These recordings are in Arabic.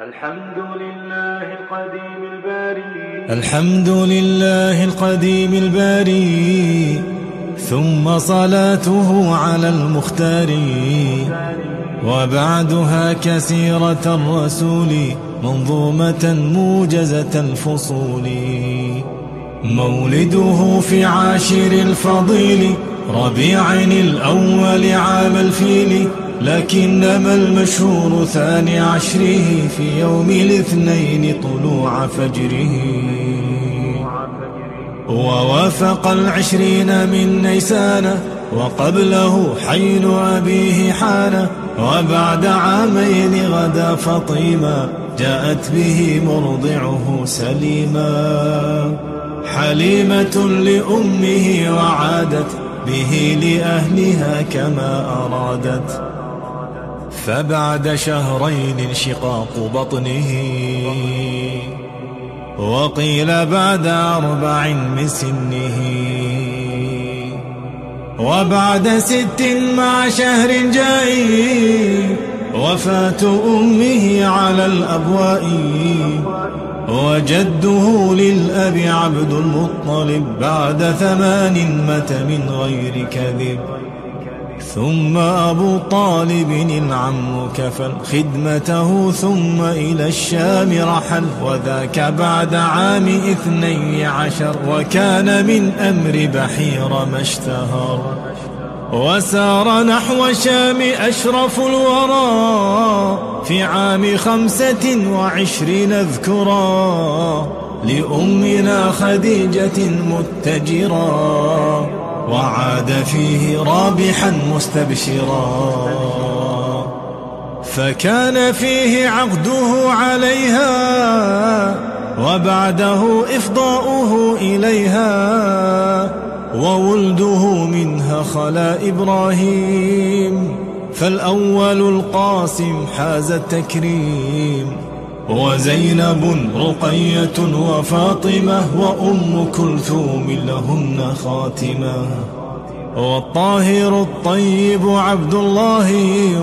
الحمد لله القديم الباري. الحمد لله القديم الباري ثم صلاته على المختار. وبعدها كسيرة الرسول منظومة موجزة الفصول. مولده في عاشر الفضيل ربيع الأول عام الفيل. لكنما المشهور ثاني عشره في يوم الاثنين طلوع فجره. ووافق العشرين من نيسان وقبله حين أبيه حان وبعد عامين غدا فطيما جاءت به مرضعه سليما. حليمة لأمه وعادت به لأهلها كما أرادت. فبعد شهرين انشقاق بطنه. وقيل بعد أربع من سنه. وبعد ست مع شهر جاي وفاة أمه على الأبواء. وجده للأب عبد المطلب بعد ثمان مت من غير كذب. ثم أبو طالب العم كفل خدمته ثم إلى الشام رحل وذاك بعد عام اثني عشر وكان من أمر بحير ما اشتهر. وسار نحو شام أشرف الورى في عام خمسة وعشرين أذكرا لأمنا خديجة متجرا. وعاد فيه رابحا مستبشرا. فكان فيه عقده عليها وبعده إفضاؤه إليها وولده منها خلا إبراهيم. فالأول القاسم حاز التكريم. وزينب رقية وفاطمة وأم كلثوم لهن خاتمة. والطاهر الطيب عبد الله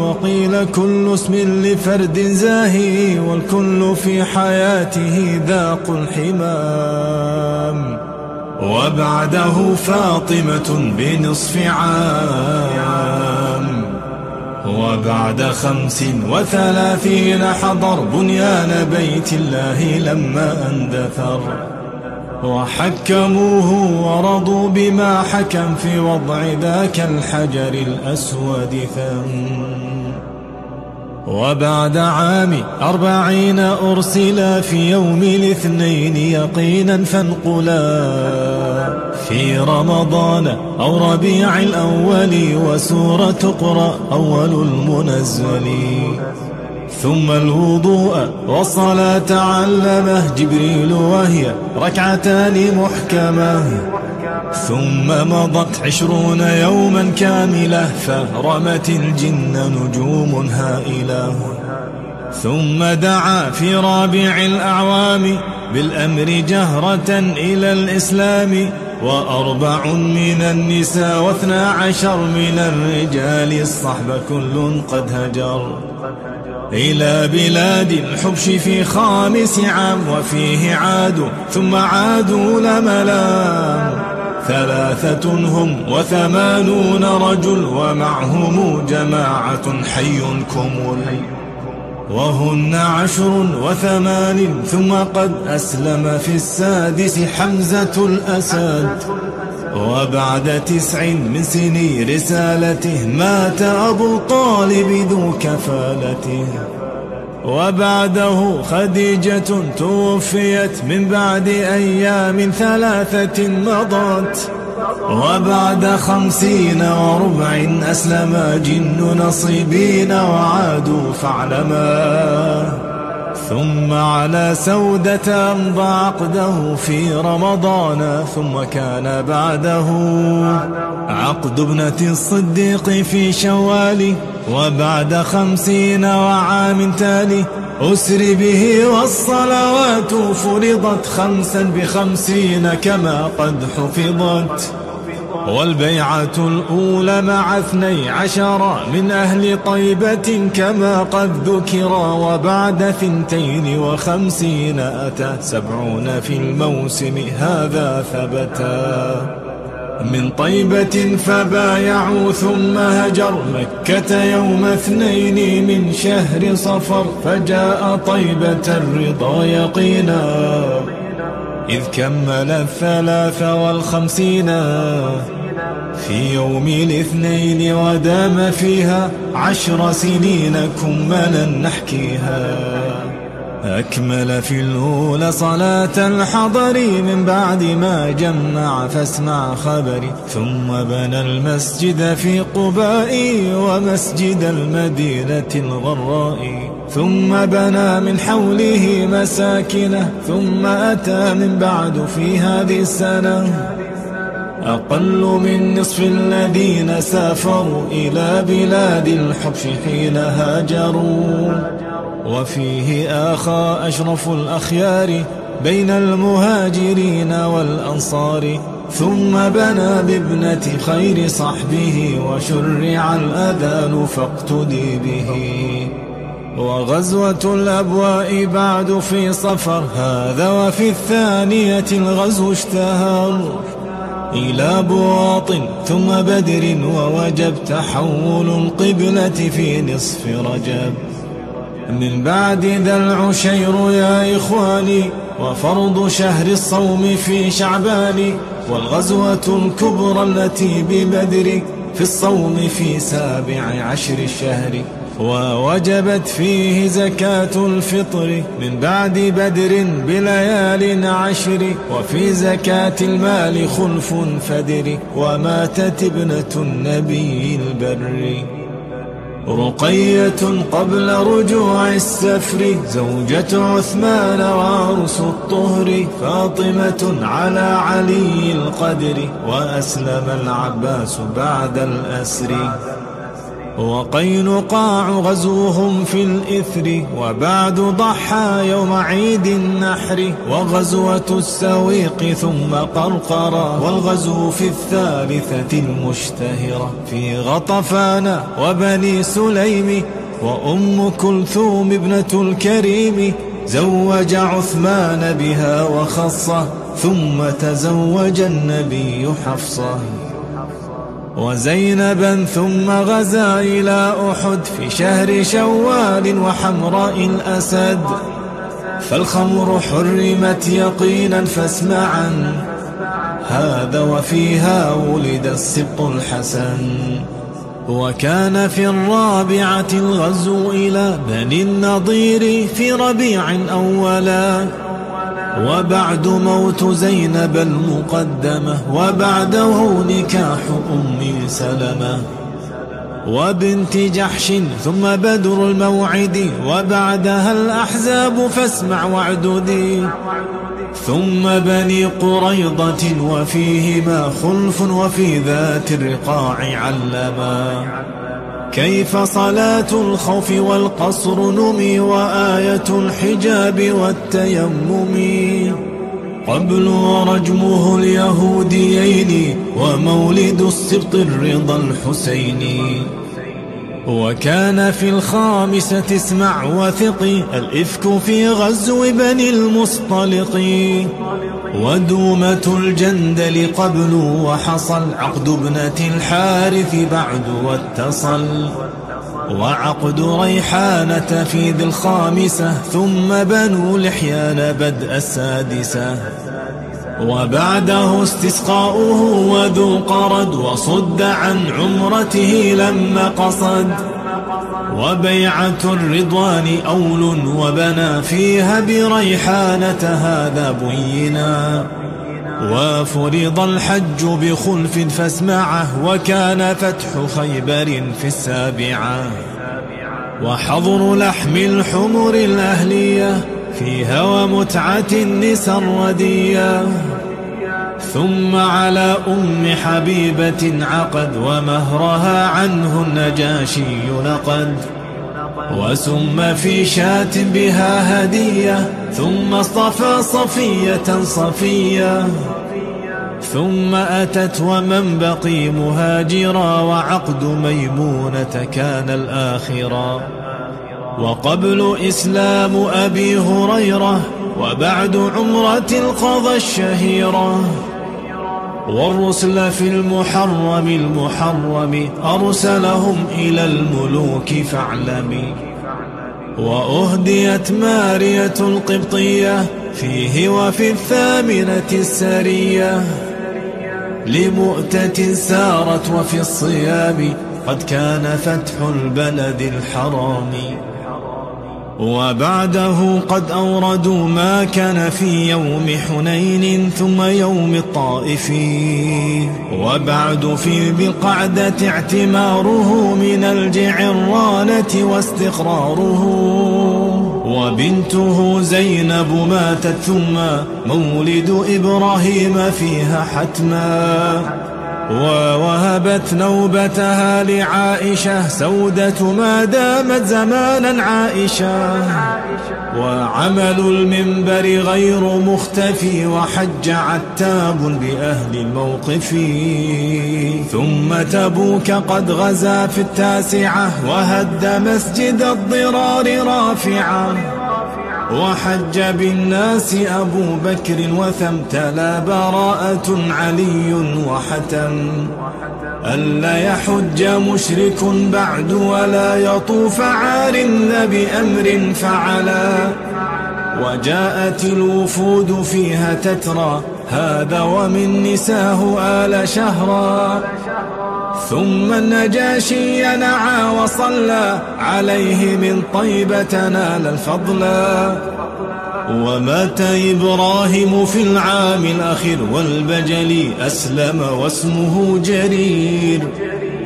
وقيل كل اسم لفرد زاهي والكل في حياته ذاق الحمام. وبعده فاطمة بنصف عام. وبعد خمس وثلاثين حضر بنيان بيت الله لما أندثر. وحكموه ورضوا بما حكم في وضع ذاك الحجر الأسود ثم وبعد عام أربعين أرسلا في يوم الاثنين يقينا فانقلا. في رمضان أو ربيع الأول وسورة تقرأ أول المنزل. ثم الوضوء والصلاة علمه جبريل وهي ركعتان محكمة. ثم مضت عشرون يوما كاملة فرمت الجن نجوم هائلة. ثم دعا في رابع الأعوام بالأمر جهرة إلى الإسلام وأربع من النساء واثنا عشر من الرجال الصحب كل قد هجر. إلى بلاد الحبش في خامس عام وفيه عادوا ثم عادوا لملام. ثلاثة هم وثمانون رجل ومعهم جماعة حي كمل. وهن عشر وثمان ثم قد أسلم في السادس حمزة الأسد. وبعد تسع من سني رسالته مات أبو طالب ذو كفالته. وبعده خديجة توفيت من بعد أيام ثلاثة مضت. وبعد خمسين وربع أسلم جن نصيبين وعادوا فاعلما. ثم على سودة أمضى عقده في رمضان ثم كان بعده عقد ابنة الصديق في شوال وبعد خمسين وعام تالي أسر به والصلوات فرضت خمسا بخمسين كما قد حفظت. والبيعة الأولى مع اثني عشر من أهل طيبة كما قد ذكر وبعد ثنتين وخمسين أتى سبعون في الموسم هذا ثبتا. من طيبة فبايعوا ثم هجر مكة يوم اثنين من شهر صفر فجاء طيبة الرضا يقينا. إذ كمل الثلاث والخمسين في يوم الاثنين ودام فيها عشر سنين كملا نحكيها. أكمل في الأولى صلاة الحضر من بعد ما جمع فاسمع خبري. ثم بنى المسجد في قباء ومسجد المدينة الغراء. ثم بنى من حوله مساكنة ثم أتى من بعد في هذه السنة. أقل من نصف الذين سافروا إلى بلاد الحبش حين هاجروا. وفيه آخى أشرف الأخيار بين المهاجرين والأنصار. ثم بنى بابنة خير صحبه وشرع الأذان فاقتدي به. وغزوة الأبواء بعد في صفر هذا وفي الثانية الغزو اشتهر إلى بواط ثم بدر ووجب تحول القبلة في نصف رجب. من بعد ذا العشير يا إخواني وفرض شهر الصوم في شعبان والغزوة الكبرى التي ببدر في الصوم في سابع عشر الشهر. ووجبت فيه زكاة الفطر من بعد بدر بليال عشر وفي زكاة المال خلف فدر وماتت ابنة النبي البر. رقية قبل رجوع السفر زوجة عثمان وعرس الطهر فاطمة على علي القدر وأسلم العباس بعد الأسر. وقينقاع غزوهم في الإثر وبعد ضحى يوم عيد النحر وغزوة السويق ثم قرقرة والغزو في الثالثة المشتهرة. في غطفان وبني سليم وأم كلثوم ابنة الكريم زوج عثمان بها وخصه ثم تزوج النبي حفصه. وزينبا ثم غزا إلى أحد في شهر شوال وحمراء الأسد. فالخمر حرمت يقينا فاسمعا هذا وفيها ولد السبط الحسن. وكان في الرابعة الغزو إلى بني النضير في ربيع أولا. وبعد موت زينب المقدمة وبعده نكاح أم سلمة وبنت جحش ثم بدر الموعد وبعدها الأحزاب فاسمع واعددي ثم بني قريضة وفيهما خلف وفي ذات الرقاع علما. كيف صلاة الخوف والقصر نمي وآية الحجاب والتيمم قبل ورجمه اليهوديين ومولد السبط الرضا الحسيني وكان في الخامسة اسمع وثقي الإفك في غزو بني المصطلق. ودومة الجندل قبل وحصل عقد ابنة الحارث بعد واتصل. وعقد ريحانة في ذي الخامسة ثم بنو لحيان بدء السادسة. وبعده استسقاؤه وذو قرد وصد عن عمرته لما قصد. وبيعة الرضوان أول وبنى فيها بريحانة هذا بينا. وفرض الحج بخلف فاسمعه وكان فتح خيبر في السابعة. وحظر لحم الحمر الأهلية فيها ومتعة النساء الردية. ثم على أم حبيبة عقد ومهرها عنه النجاشي نقد وسم في شاة بها هدية ثم اصطفى صفية صفية. ثم أتت ومن بقي مهاجرا وعقد ميمونة كان الآخرا. وقبل إسلام أبي هريرة وبعد عمرة القضى الشهيرة والرسل في المحرم المحرم أرسلهم إلى الملوك فاعلمي وأهديت مارية القبطية فيه وفي الثامنة السرية لمؤتة سارت وفي الصيام قد كان فتح البلد الحرام وبعده قد أوردوا ما كان في يوم حنين ثم يوم الطائف وبعد في بالقعدة اعتماره من الجعرانة واستقراره. وبنته زينب ماتت ثم مولد إبراهيم فيها حتما. ووهبت نوبتها لعائشة سودة ما دامت زمانا عائشة. وعمل المنبر غير مختفي وحج عتاب بأهل الموقف. ثم تبوك قد غزا في التاسعة وهد مسجد الضرار رافعا وحج بالناس أبو بكر وثم تلا براءة علي وحتم. ألا يحج مشرك بعد ولا يطوف عار بأمر فعلا. وجاءت الوفود فيها تترى هذا ومن نساه آل شهرا. ثم النجاشي نعى وصلى عليه من طيبة نال الفضلا ومات إبراهيم في العام الأخير والبجل أسلم واسمه جرير.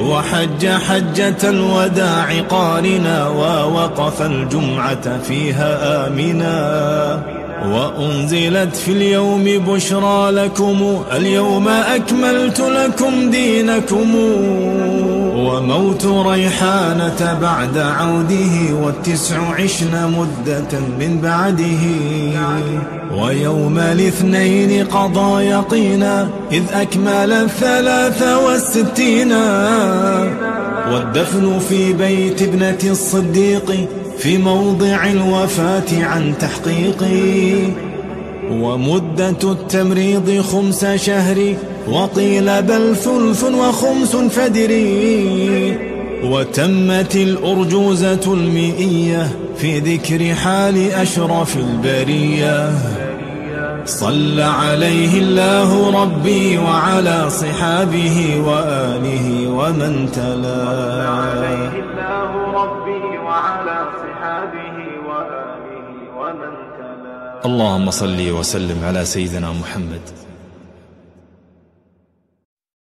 وحج حجة الوداع قارنا ووقف الجمعة فيها آمنا. وأنزلت في اليوم بشرى لكم اليوم أكملت لكم دينكم. وموت ريحانة بعد عوده والتسع عشن مدة من بعده. ويوم الاثنين قضى يقينا إذ أكمل الثلاث والستين. والدفن في بيت ابنة الصديق في موضع الوفاة عن تحقيقي ومدة التمريض خمس شهر وقيل بل ثلث وخمس فدري وتمت الأرجوزة المئية في ذكر حال أشرف البرية. صلى عليه الله ربي وعلى صحابه وآله ومن تلا اللهم صل وسلم على سيدنا محمد.